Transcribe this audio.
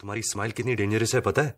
तुम्हारी स्माइल कितनी डेंजरस है पता है?